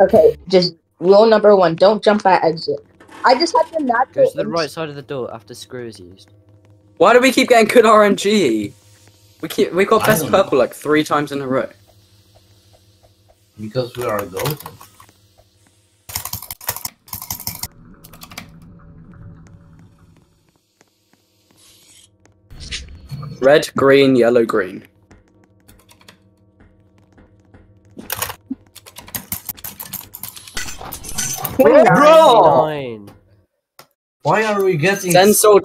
Okay, just rule number one: don't jump at exit. I just had to natural. Go to the right side of the door after screw is used. Why do we keep getting good RNG? We keep we got best don't know. purple like three times in a row. Because we are golden. Red, green, yellow, green. Bro! Why are we getting Sensor